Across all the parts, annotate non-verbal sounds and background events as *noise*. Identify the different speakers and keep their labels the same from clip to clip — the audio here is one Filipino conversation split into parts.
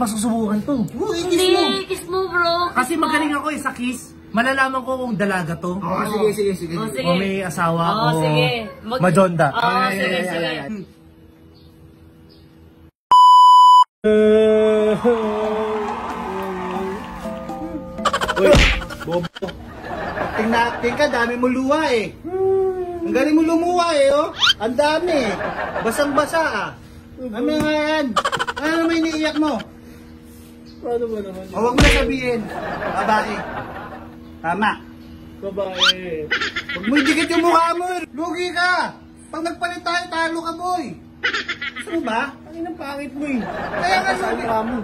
Speaker 1: masusubukan to.
Speaker 2: Oo, ikis mo.
Speaker 3: Hindi, kiss mo bro.
Speaker 1: Kasi magaling ako eh sa kiss. Malalaman ko kung dalaga to.
Speaker 2: Oo, sige, sige, sige.
Speaker 3: Oh, sige.
Speaker 1: O may asawa
Speaker 3: Oo,
Speaker 1: o
Speaker 3: sige. Mag-
Speaker 1: majonda.
Speaker 3: Oo,
Speaker 2: Ay,
Speaker 3: sige,
Speaker 2: ay,
Speaker 3: sige.
Speaker 2: ay, ay. Uy, bobo. Acting na acting ka, dami mo luha eh. Ang galing mo lumuha eh, oh. Ang dami eh. Basang-basa ah. Ano nga yan? Ano naman iniiyak mo?
Speaker 1: Paano ba naman?
Speaker 2: O, huwag mo na sabihin. Babae. Tama.
Speaker 1: Babae.
Speaker 2: Huwag mo idikit yung mukha mo. eh. Lugi ka. Pag nagpalit tayo, talo ka, boy. Gusto mo ba?
Speaker 1: Ang inang pangit mo eh.
Speaker 2: Kaya nga, lugi.
Speaker 1: mo.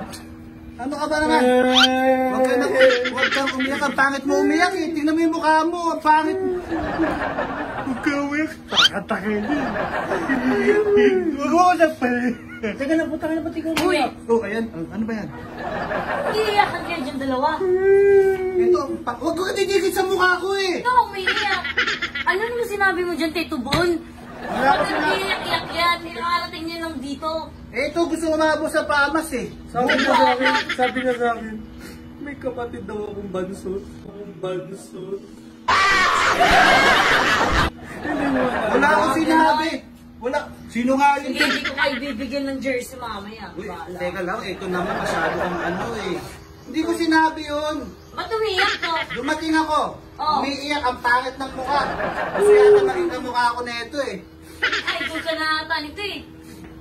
Speaker 2: Ano ka ba naman? Huwag ka na, huwag kang umiyak. Ang pangit mo umiyak eh. Tingnan mo yung mukha mo. Ang pangit mo.
Speaker 1: Huwag ka umiyak. Takatakin eh. Huwag na pa Teka na, puta ka na pati ko
Speaker 3: Uy,
Speaker 2: Oh, ayan. Ano ba yan?
Speaker 3: iiyakan kayo dyan dalawa.
Speaker 2: Ito, huwag ko ka didikit sa mukha ko eh.
Speaker 3: Ang umiiyak. Ano naman sinabi mo dyan, Tito Bon?
Speaker 2: Wala ko
Speaker 3: Bakit
Speaker 2: sinabi.
Speaker 3: iiyak-iyak yan? Nakarating niya lang dito.
Speaker 2: Eh, ito gusto ko maabos sa pamas eh.
Speaker 1: Sabi niya sa akin, sabi niya sa akin, may kapatid daw akong bansot. Akong bansot. Hindi mo alam.
Speaker 2: Wala akong sinabi. Wala. Sinungaling
Speaker 3: Sige, hindi ko kayo bibigyan ng jersey mamaya.
Speaker 2: Uy, teka lang, ito naman masyado kang ano eh. Hindi ko sinabi yun.
Speaker 3: Ba't umiiyak ko?
Speaker 2: Dumating ako.
Speaker 3: Oo.
Speaker 2: Umiiyak ang pangit ng mukha. Gusto yata maging kamukha ako na ito eh. *laughs*
Speaker 3: Ay, doon ka na ata nito eh.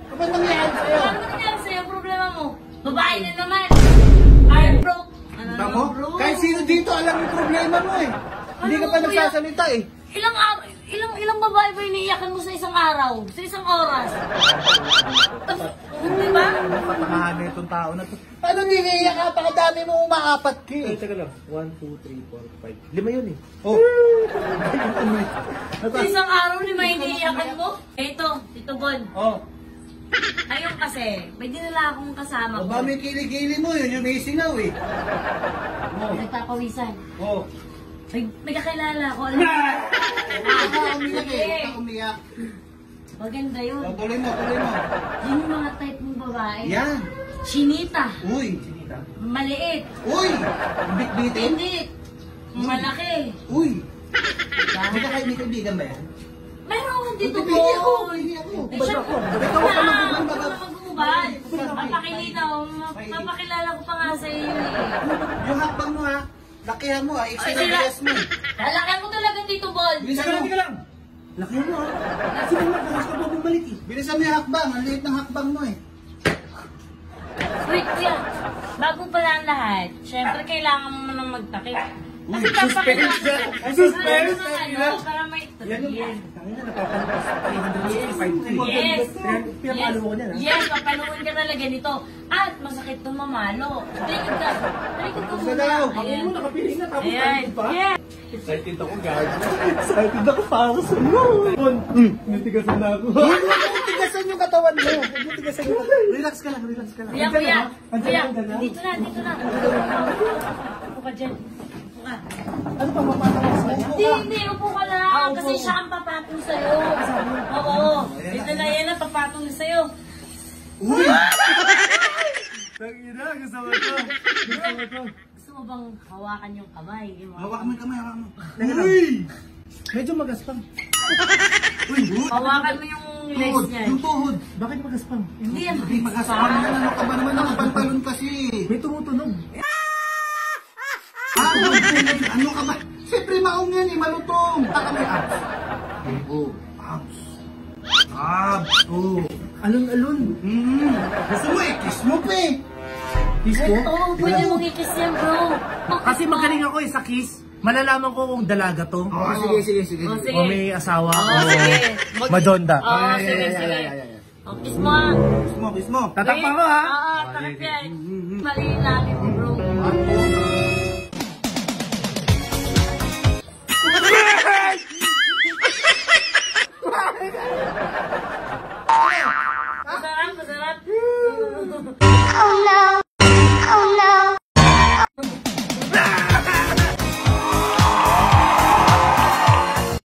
Speaker 2: Ano ba nangyari sa'yo?
Speaker 3: Ano ba nangyari sa'yo? Problema mo? Babae na naman. Iron broke. Ano
Speaker 2: Tamo?
Speaker 3: naman, bro?
Speaker 2: Kahit sino dito alam yung problema mo eh. Hindi ka pa
Speaker 3: Ano,
Speaker 2: nagsasalita eh.
Speaker 3: Ilang araw, ilang ilang babae ba iniiyakan mo sa isang araw? Sa isang oras? *laughs* Tapos, di ba?
Speaker 2: Itong tao na to. Paano niliiyak ka? Pakadami mo umaapat ka
Speaker 1: Eh, teka lang. 1, 2, 3, 4, 5. Lima yun eh.
Speaker 2: Oh.
Speaker 3: Sa *laughs* isang araw ni may iniiyakan mo? Ito, Tito Bon.
Speaker 2: Oh.
Speaker 3: Ayun kasi, may dinala akong kasama ko.
Speaker 2: ba may kiligili mo yun, yung may singaw eh.
Speaker 3: Nagpapawisan.
Speaker 2: Oh.
Speaker 3: May, may kakilala ko. Alam mo?
Speaker 2: Umiyak eh. Umiyak.
Speaker 3: Maganda yun.
Speaker 2: Oh, tuloy mo, tuloy mo.
Speaker 3: Yun yung mga type mong babae.
Speaker 2: Yan.
Speaker 3: Chinita.
Speaker 2: Uy.
Speaker 3: Maliit.
Speaker 2: Uy. Bit-bitin.
Speaker 3: Hindi. Malaki.
Speaker 2: Uy. May kakaib may kaibigan ba yan?
Speaker 3: Meron dito
Speaker 2: Uy, pipili ako, pipili ako.
Speaker 3: Eh. Ikaw ka
Speaker 2: ka
Speaker 3: mag-
Speaker 2: mag-ubad.
Speaker 3: mag-ubad. Mapakilinaw. Mapakilala ko pa nga sa iyo eh.
Speaker 2: Yung hakbang mo ha. Lakihan mo ha. Isinabilis mo.
Speaker 3: Lalakan ko talaga dito, Bon.
Speaker 2: Bilisan mo.
Speaker 1: lang. Laki mo ah. Sino mo nagkakas ka ba bumalik eh?
Speaker 2: Bilisan mo yung hakbang. Ang liit ng hakbang mo eh.
Speaker 3: Wait, kuya. Bago pala ang lahat, syempre kailangan mo nang magtakip. Kasi papakilala
Speaker 1: suspense na.
Speaker 3: Ay,
Speaker 1: Suspense
Speaker 3: ano, para may
Speaker 1: Yan. Tangin na, napapanood sa 365 to eh.
Speaker 3: Yes.
Speaker 1: Pinapalo ko niyan ah.
Speaker 3: Yes, papaluin ka talaga nito. At masakit itong mamalo. Talikod ka. Talikod ka muna.
Speaker 1: Ang mo nakapiling na tapos
Speaker 3: Ayan.
Speaker 1: talikod pa.
Speaker 3: Yes.
Speaker 1: Excited ako guys. *laughs* Excited ako para sa iyo. Mm. Natigasan na ako.
Speaker 2: Mo tigasan yung katawan mo. Huwag mo tigasan yung katawan. Relax ka lang, relax ka lang.
Speaker 3: Kuya, kuya. Kuya, dito na, dito na. Upo ka dyan. Upo ka.
Speaker 1: Ano pa mapatawag sa kanya?
Speaker 3: Hindi, hindi. Upo ka lang.
Speaker 1: Ah,
Speaker 3: Kasi siya ang papatong sa'yo. Oo. Dito na yan ang papatong sa'yo.
Speaker 2: Uy!
Speaker 1: Tangina, gusto mo to. Gusto mo to.
Speaker 3: Gusto mo bang hawakan yung kamay? Yung mga-
Speaker 2: Hawak mo yung kamay, hawak mo.
Speaker 1: Uy! Medyo magaspang.
Speaker 2: Uy.
Speaker 3: Hawakan mo yung
Speaker 2: Tuhod, yung tuhod.
Speaker 1: Bakit magaspang?
Speaker 3: Hindi yan.
Speaker 2: Hindi magaspang. Ano ka ba naman nakapantalon kasi?
Speaker 1: May tumutunog.
Speaker 2: Ah, ano ka ba? Siyempre maong yan eh, malutong. Baka may abs. Oh, abs. Abs, oh.
Speaker 1: Alon-alon.
Speaker 2: Mm. Gusto mo eh, kiss mo pa eh.
Speaker 1: Kiss ko?
Speaker 3: Oo, pwede mo kikis yan, bro.
Speaker 1: Kasi magaling ako eh sa kiss. Malalaman ko kung dalaga to.
Speaker 2: Oh, sige, sige, sige.
Speaker 3: Oh, sige.
Speaker 1: O may asawa
Speaker 3: Oo,
Speaker 1: o
Speaker 3: sige. Oo,
Speaker 2: Ay,
Speaker 3: sige, sige. Oh, kiss mo ah.
Speaker 2: Kiss mo, kiss mo.
Speaker 1: Tatakpan ko ha.
Speaker 3: Oo, takip yan. Mali yung labi mo, bro.
Speaker 2: Ah, oh.